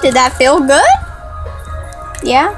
Did that feel good? Yeah?